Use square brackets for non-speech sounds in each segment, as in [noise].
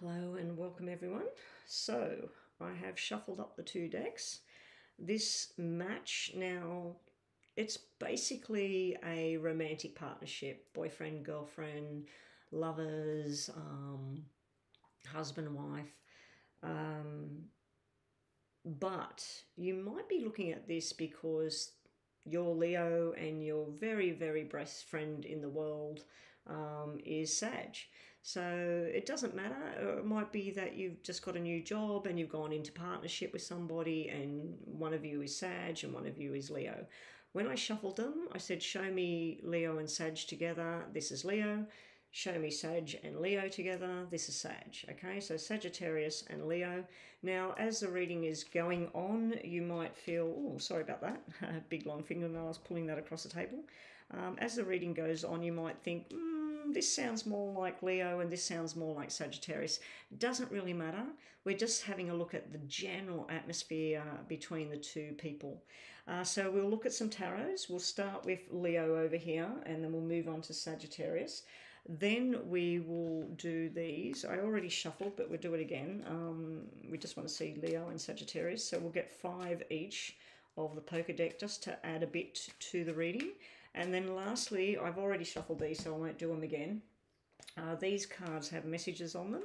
Hello and welcome everyone. So I have shuffled up the two decks. This match now, it's basically a romantic partnership, boyfriend, girlfriend, lovers, um, husband, wife. Um, but you might be looking at this because your Leo and your very, very best friend in the world um, is Sag. So it doesn't matter. It might be that you've just got a new job and you've gone into partnership with somebody, and one of you is Sag and one of you is Leo. When I shuffled them, I said, Show me Leo and Sag together. This is Leo. Show me Sag and Leo together. This is Sag. Okay, so Sagittarius and Leo. Now, as the reading is going on, you might feel, oh, sorry about that, [laughs] big long fingernails pulling that across the table. Um, as the reading goes on, you might think, mm, this sounds more like Leo and this sounds more like Sagittarius. Doesn't really matter. We're just having a look at the general atmosphere between the two people. Uh, so we'll look at some tarots. We'll start with Leo over here and then we'll move on to Sagittarius. Then we will do these. I already shuffled, but we'll do it again. Um, we just want to see Leo and Sagittarius. So we'll get five each of the poker deck just to add a bit to the reading. And then lastly, I've already shuffled these, so I won't do them again. Uh, these cards have messages on them.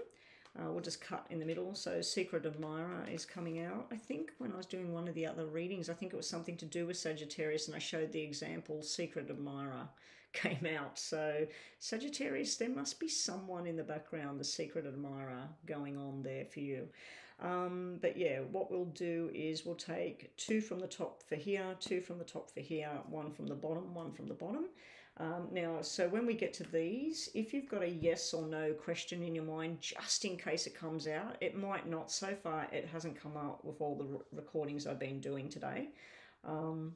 Uh, we'll just cut in the middle. So Secret Admirer is coming out. I think when I was doing one of the other readings, I think it was something to do with Sagittarius and I showed the example Secret Admirer [laughs] came out. So Sagittarius, there must be someone in the background, the Secret Admirer going on there for you. Um, but yeah, what we'll do is we'll take two from the top for here, two from the top for here, one from the bottom, one from the bottom. Um, now, so when we get to these, if you've got a yes or no question in your mind, just in case it comes out, it might not. So far, it hasn't come out with all the re recordings I've been doing today. Um,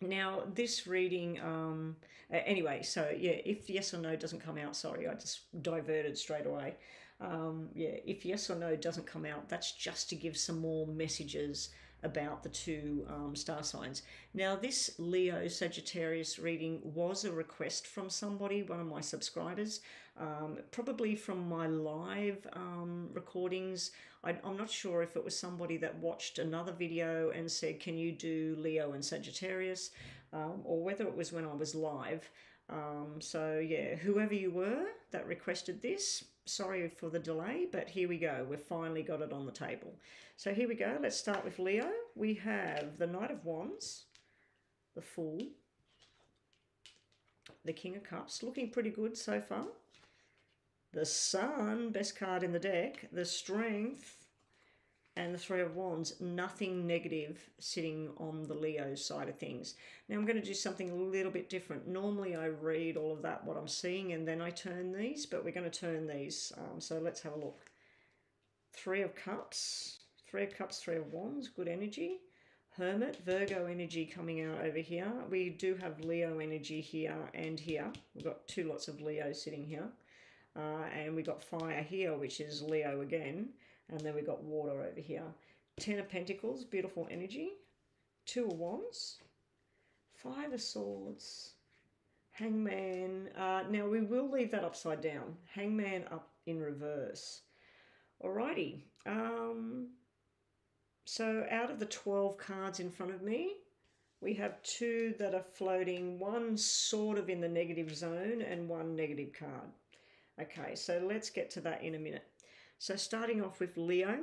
now, this reading, um, anyway, so yeah, if yes or no doesn't come out, sorry, I just diverted straight away um, yeah, if yes or no doesn't come out, that's just to give some more messages about the two um, star signs. Now, this Leo Sagittarius reading was a request from somebody, one of my subscribers, um, probably from my live um, recordings. I, am not sure if it was somebody that watched another video and said, Can you do Leo and Sagittarius? Um, or whether it was when I was live. Um, so, yeah, whoever you were that requested this, sorry for the delay, but here we go. We've finally got it on the table. So here we go. Let's start with Leo. We have the Knight of Wands, the Fool, the King of Cups, looking pretty good so far. The Sun, best card in the deck, the Strength, and the Three of Wands, nothing negative sitting on the Leo side of things. Now I'm going to do something a little bit different. Normally I read all of that, what I'm seeing, and then I turn these, but we're going to turn these. Um, so let's have a look. Three of Cups, Three of Cups, Three of Wands, good energy. Hermit, Virgo energy coming out over here. We do have Leo energy here and here. We've got two lots of Leo sitting here. Uh, and we've got fire here, which is Leo again. And then we've got water over here. Ten of Pentacles, beautiful energy. Two of Wands. Five of Swords. Hangman. Uh, now, we will leave that upside down. Hangman up in reverse. Alrighty. Um, so out of the 12 cards in front of me, we have two that are floating, one sort of in the negative zone and one negative card. Okay, so let's get to that in a minute. So starting off with Leo.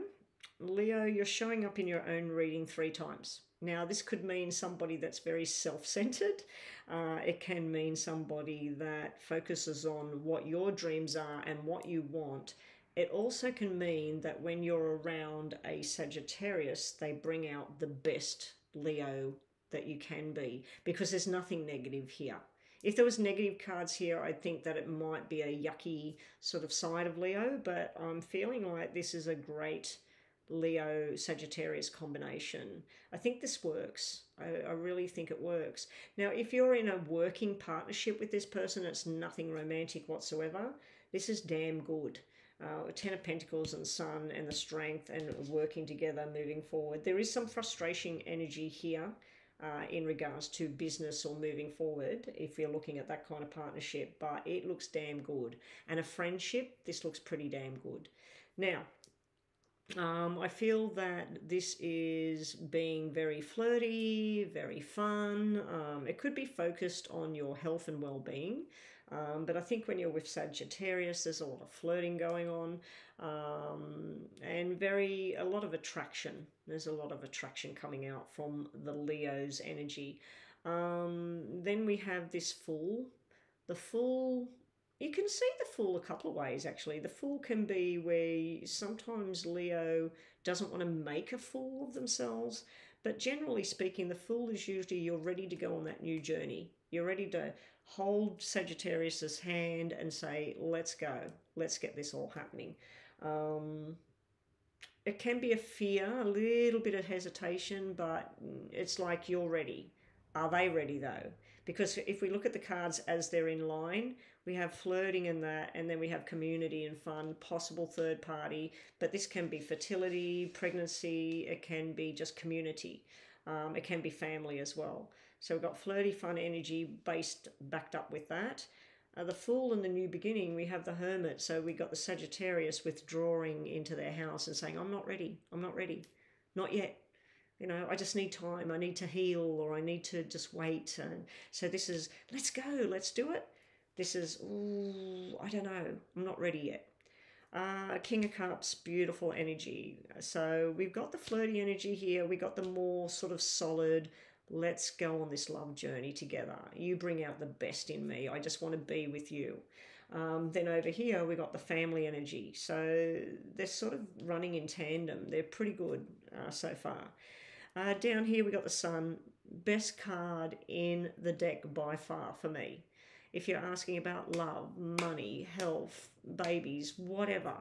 Leo, you're showing up in your own reading three times. Now, this could mean somebody that's very self-centered. Uh, it can mean somebody that focuses on what your dreams are and what you want. It also can mean that when you're around a Sagittarius, they bring out the best Leo that you can be because there's nothing negative here. If there was negative cards here, I'd think that it might be a yucky sort of side of Leo, but I'm feeling like this is a great Leo Sagittarius combination. I think this works. I, I, really think it works. Now, if you're in a working partnership with this person, it's nothing romantic whatsoever. This is damn good. Uh, Ten of Pentacles and Sun and the strength and working together moving forward. There is some frustration energy here uh, in regards to business or moving forward if you're looking at that kind of partnership, but it looks damn good. And a friendship, this looks pretty damn good. Now, um, I feel that this is being very flirty, very fun. Um, it could be focused on your health and well being. Um, but I think when you're with Sagittarius, there's a lot of flirting going on um, and very a lot of attraction. There's a lot of attraction coming out from the Leo's energy. Um, then we have this Fool. The Fool you can see the fool a couple of ways actually. The fool can be where sometimes Leo doesn't want to make a fool of themselves, but generally speaking, the fool is usually you're ready to go on that new journey. You're ready to hold Sagittarius's hand and say, let's go, let's get this all happening. Um, it can be a fear, a little bit of hesitation, but it's like you're ready. Are they ready though? Because if we look at the cards as they're in line, we have flirting in that, and then we have community and fun, possible third party. But this can be fertility, pregnancy, it can be just community, um, it can be family as well. So we've got flirty, fun energy based, backed up with that. Uh, the Fool and the New Beginning, we have the Hermit. So we got the Sagittarius withdrawing into their house and saying, I'm not ready, I'm not ready, not yet. You know, I just need time, I need to heal, or I need to just wait. And so this is, let's go, let's do it. This is, ooh, I don't know, I'm not ready yet. Uh, King of Cups, beautiful energy. So we've got the flirty energy here. We got the more sort of solid, let's go on this love journey together. You bring out the best in me. I just want to be with you. Um, then over here, we got the family energy. So they're sort of running in tandem. They're pretty good uh, so far. Uh, down here, we got the sun. Best card in the deck by far for me if you're asking about love, money, health, babies, whatever.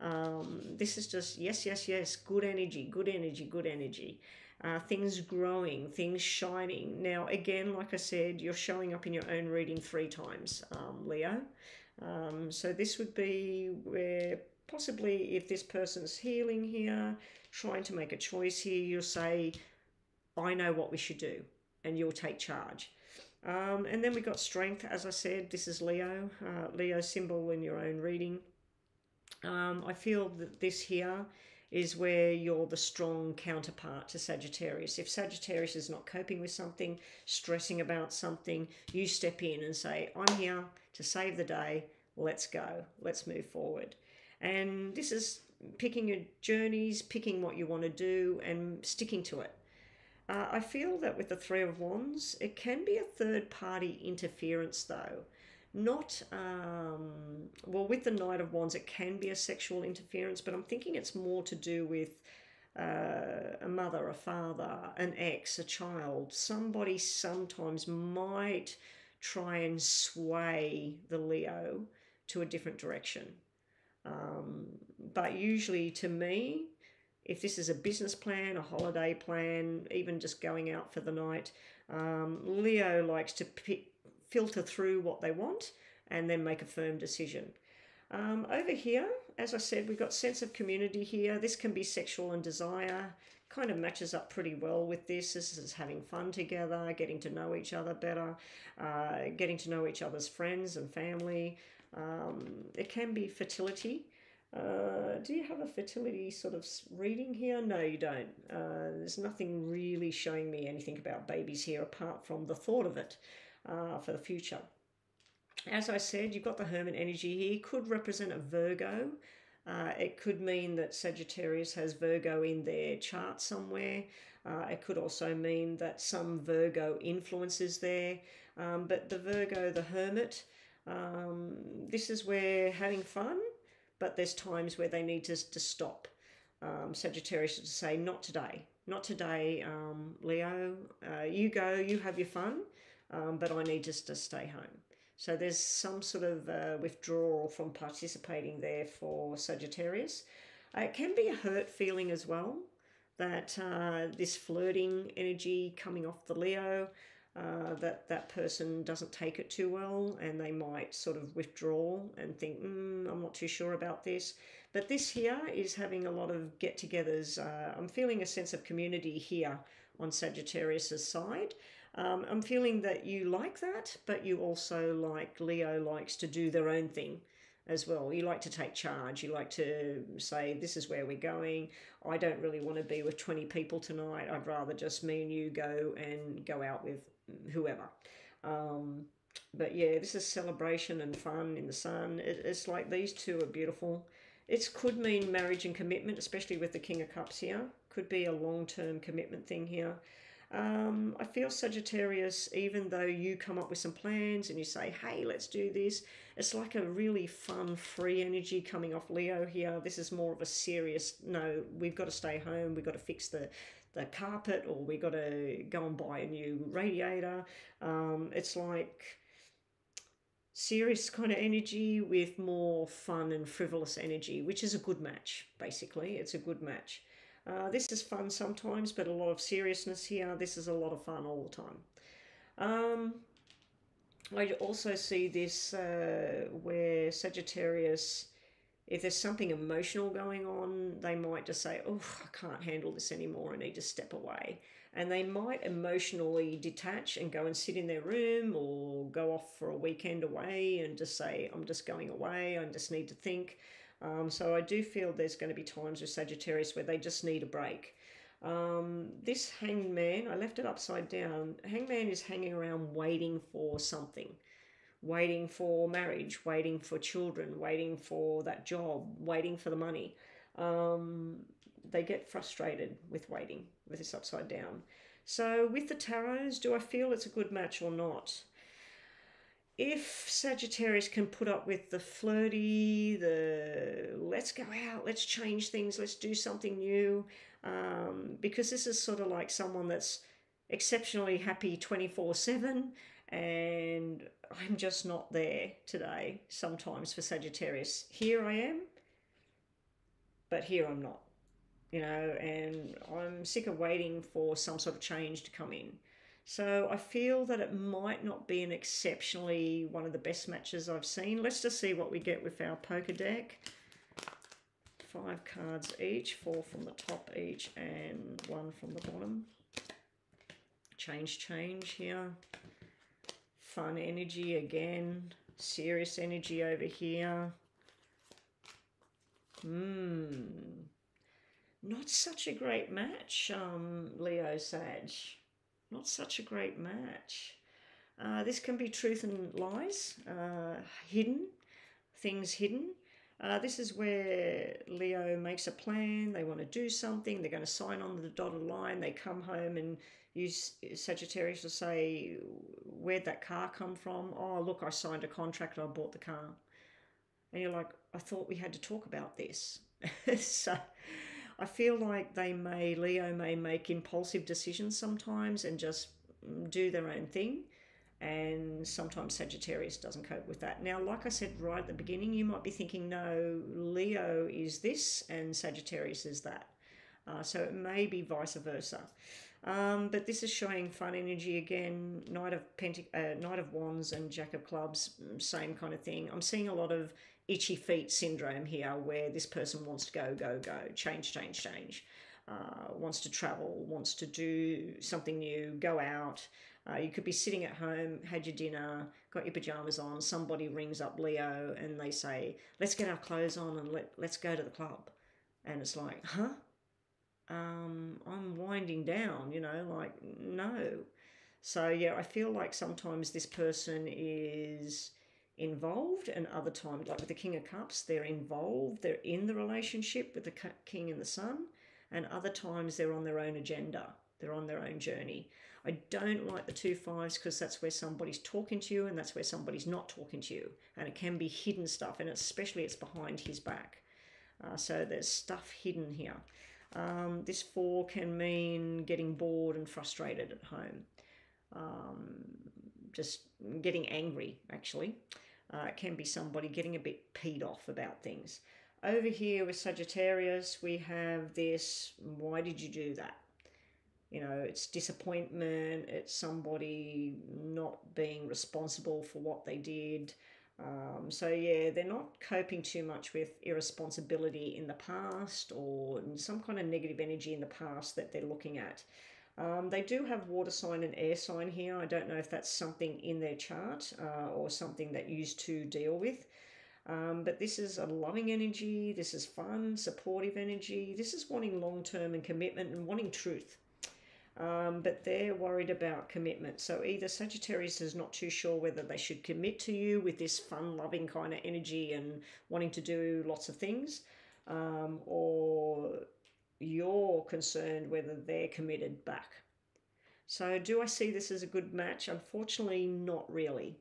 Um, this is just yes, yes, yes, good energy, good energy, good energy. Uh, things growing, things shining. Now, again, like I said, you're showing up in your own reading three times, um, Leo. Um, so this would be where possibly if this person's healing here, trying to make a choice here, you'll say, I know what we should do, and you'll take charge. Um, and then we got strength, as I said, this is Leo, uh, Leo symbol in your own reading. Um, I feel that this here is where you're the strong counterpart to Sagittarius. If Sagittarius is not coping with something, stressing about something, you step in and say, I'm here to save the day. Let's go. Let's move forward. And this is picking your journeys, picking what you want to do, and sticking to it. Uh, I feel that with the Three of Wands, it can be a third party interference though. Not, um, well, with the Knight of Wands, it can be a sexual interference, but I'm thinking it's more to do with uh, a mother, a father, an ex, a child. Somebody sometimes might try and sway the Leo to a different direction. Um, but usually, to me, if this is a business plan, a holiday plan, even just going out for the night, um, Leo likes to pick, filter through what they want and then make a firm decision. Um, over here, as I said, we've got sense of community here. This can be sexual and desire. Kind of matches up pretty well with this. This is having fun together, getting to know each other better, uh, getting to know each other's friends and family. Um, it can be fertility. Uh, do you have a fertility sort of reading here? No, you don't. Uh, there's nothing really showing me anything about babies here apart from the thought of it uh, for the future. As I said, you've got the Hermit energy here. It Could represent a Virgo. Uh, it could mean that Sagittarius has Virgo in their chart somewhere. Uh, it could also mean that some Virgo influences there. Um, but the Virgo, the Hermit, um, this is where having fun but there's times where they need to, to stop. Um, Sagittarius to say, not today, not today, um, Leo. Uh, you go, you have your fun, um, but I need just to stay home. So there's some sort of uh, withdrawal from participating there for Sagittarius. Uh, it can be a hurt feeling as well, that uh, this flirting energy coming off the Leo, uh, that that person doesn't take it too well and they might sort of withdraw and think, mm, I'm not too sure about this. But this here is having a lot of get togethers. Uh, I'm feeling a sense of community here on Sagittarius's side. Um, I'm feeling that you like that, but you also like Leo likes to do their own thing as well. You like to take charge. You like to say, This is where we're going. I don't really want to be with 20 people tonight. I'd rather just me and you go and go out with whoever. Um, but yeah, this is celebration and fun in the sun. It, it's like these two are beautiful. It could mean marriage and commitment, especially with the King of Cups here. Could be a long term commitment thing here. Um, I feel Sagittarius, even though you come up with some plans and you say, hey, let's do this, it's like a really fun, free energy coming off Leo here. This is more of a serious, no, we've got to stay home, we've got to fix the, the carpet, or we've got to go and buy a new radiator. Um, it's like serious kind of energy with more fun and frivolous energy, which is a good match, basically. It's a good match. Uh, this is fun sometimes, but a lot of seriousness here. This is a lot of fun all the time. Um, I also see this uh, where Sagittarius, if there's something emotional going on, they might just say, Oh, I can't handle this anymore. I need to step away. And they might emotionally detach and go and sit in their room or go off for a weekend away and just say, I'm just going away. I just need to think. Um, so I do feel there's going to be times with Sagittarius where they just need a break. Um, this hangman, I left it upside down. Hangman is hanging around waiting for something, waiting for marriage, waiting for children, waiting for that job, waiting for the money. Um, they get frustrated with waiting with this upside down. So with the tarots, do I feel it's a good match or not? If Sagittarius can put up with the flirty, the let's go out, let's change things, let's do something new, um, because this is sort of like someone that's exceptionally happy 24 7, and I'm just not there today sometimes for Sagittarius. Here I am, but here I'm not, you know, and I'm sick of waiting for some sort of change to come in. So I feel that it might not be an exceptionally one of the best matches I've seen. Let's just see what we get with our poker deck. Five cards each, four from the top each, and one from the bottom. Change, change here. Fun energy again. Serious energy over here. Hmm. Not such a great match, um, Leo Sag not such a great match. Uh, this can be truth and lies, uh, hidden, things hidden. Uh, this is where Leo makes a plan, they want to do something, they're going to sign on the dotted line, they come home and use Sagittarius to say, Where'd that car come from? Oh, look, I signed a contract, I bought the car. And you're like, I thought we had to talk about this. [laughs] so I feel like they may, Leo may make impulsive decisions sometimes and just do their own thing. And sometimes Sagittarius doesn't cope with that. Now, like I said right at the beginning, you might be thinking, no, Leo is this and Sagittarius is that. Uh, so it may be vice versa. Um, but this is showing fun energy again. Knight of Pentac- uh, Knight of Wands and Jack of Clubs, same kind of thing. I'm seeing a lot of itchy feet syndrome here where this person wants to go, go, go, change, change, change, uh, wants to travel, wants to do something new, go out. Uh, you could be sitting at home, had your dinner, got your pajamas on, somebody rings up Leo and they say, let's get our clothes on and let, let's go to the club. And it's like, huh? Um, I'm winding down, you know, like, no. So, yeah, I feel like sometimes this person is involved, and other times, like with the King of Cups, they're involved, they're in the relationship with the King and the Sun, and other times they're on their own agenda, they're on their own journey. I don't like the two fives because that's where somebody's talking to you and that's where somebody's not talking to you, and it can be hidden stuff, and especially it's behind his back. Uh, so there's stuff hidden here. Um, this four can mean getting bored and frustrated at home. Um, just getting angry, actually. Uh, it can be somebody getting a bit peed off about things. Over here with Sagittarius, we have this why did you do that? You know, it's disappointment, it's somebody not being responsible for what they did. Um, so, yeah, they're not coping too much with irresponsibility in the past or some kind of negative energy in the past that they're looking at. Um, they do have water sign and air sign here. I don't know if that's something in their chart uh, or something that used to deal with. Um, but this is a loving energy. This is fun, supportive energy. This is wanting long term and commitment and wanting truth. Um, but they're worried about commitment. So either Sagittarius is not too sure whether they should commit to you with this fun, loving kind of energy and wanting to do lots of things, um, or you're concerned whether they're committed back. So, do I see this as a good match? Unfortunately, not really.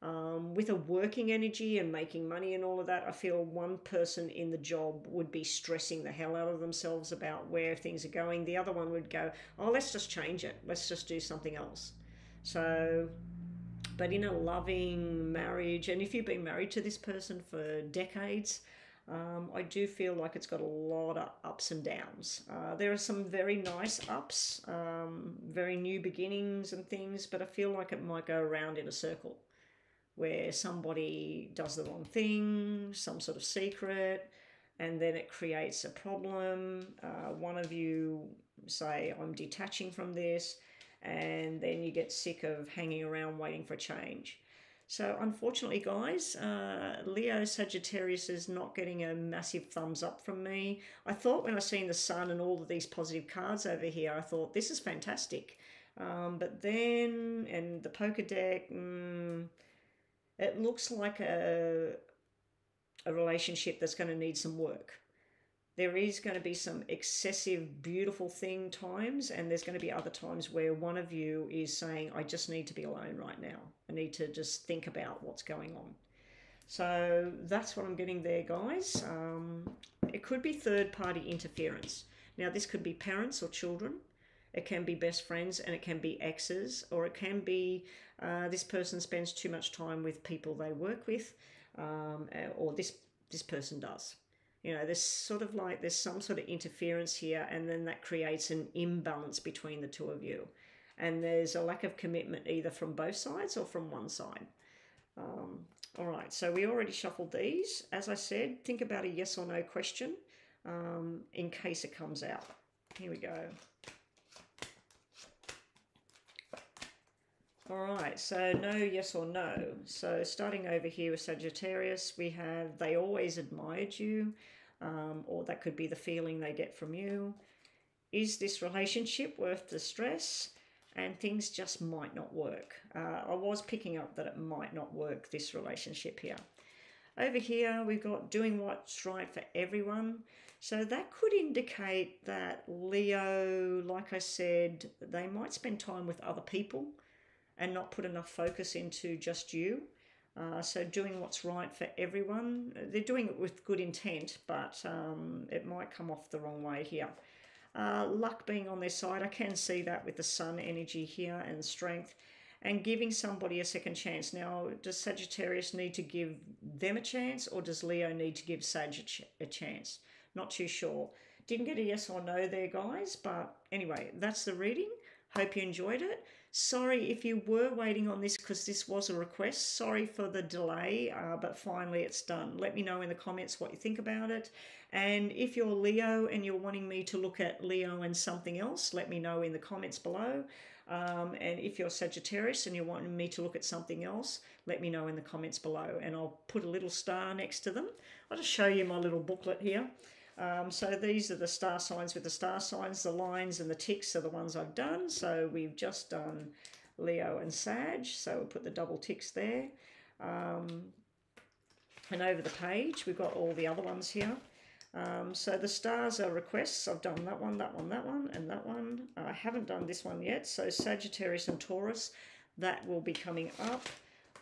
Um, with a working energy and making money and all of that, I feel one person in the job would be stressing the hell out of themselves about where things are going. The other one would go, Oh, let's just change it. Let's just do something else. So, but in a loving marriage, and if you've been married to this person for decades, um, I do feel like it's got a lot of ups and downs. Uh, there are some very nice ups, um, very new beginnings and things, but I feel like it might go around in a circle where somebody does the wrong thing, some sort of secret, and then it creates a problem. Uh, one of you say, I'm detaching from this, and then you get sick of hanging around waiting for change. So, unfortunately, guys, uh, Leo Sagittarius is not getting a massive thumbs up from me. I thought when I seen the sun and all of these positive cards over here, I thought this is fantastic. Um, but then, and the poker deck, mm, it looks like a, a relationship that's going to need some work. There is going to be some excessive, beautiful thing times, and there's going to be other times where one of you is saying, I just need to be alone right now. I need to just think about what's going on. So that's what I'm getting there, guys. Um, it could be third party interference. Now, this could be parents or children. It can be best friends and it can be exes, or it can be uh, this person spends too much time with people they work with, um, or this this person does. You know, there's sort of like there's some sort of interference here, and then that creates an imbalance between the two of you, and there's a lack of commitment either from both sides or from one side. Um, all right, so we already shuffled these. As I said, think about a yes or no question um, in case it comes out. Here we go. All right, so no, yes or no. So starting over here with Sagittarius, we have they always admired you, um, or that could be the feeling they get from you. Is this relationship worth the stress? And things just might not work. Uh, I was picking up that it might not work, this relationship here. Over here, we've got doing what's right for everyone. So that could indicate that Leo, like I said, they might spend time with other people and not put enough focus into just you. Uh, so doing what's right for everyone. They're doing it with good intent, but um, it might come off the wrong way here. Uh, luck being on their side, I can see that with the sun energy here and strength and giving somebody a second chance. Now, does Sagittarius need to give them a chance or does Leo need to give Sag a, ch a chance? Not too sure. Didn't get a yes or no there, guys, but anyway, that's the reading. Hope you enjoyed it. Sorry if you were waiting on this because this was a request. Sorry for the delay, uh, but finally it's done. Let me know in the comments what you think about it. And if you're Leo and you're wanting me to look at Leo and something else, let me know in the comments below. Um, and if you're Sagittarius and you're wanting me to look at something else, let me know in the comments below. And I'll put a little star next to them. I'll just show you my little booklet here. Um, so these are the star signs with the star signs. The lines and the ticks are the ones I've done. So we've just done Leo and Sag. So we'll put the double ticks there. Um, and over the page, we've got all the other ones here. Um, so the stars are requests. I've done that one, that one, that one, and that one. I haven't done this one yet. So Sagittarius and Taurus, that will be coming up.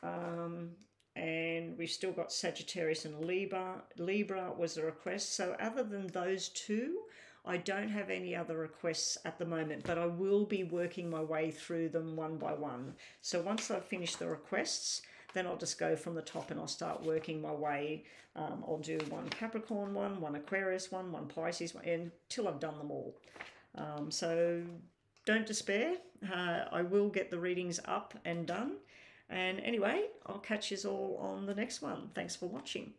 Um, and we've still got Sagittarius and Libra. Libra was a request. So other than those two, I don't have any other requests at the moment, but I will be working my way through them one by one. So once I've finished the requests, then I'll just go from the top and I'll start working my way. Um, I'll do one Capricorn one, one Aquarius one, one Pisces one, until I've done them all. Um, so don't despair. Uh, I will get the readings up and done. And anyway, I'll catch you all on the next one. Thanks for watching.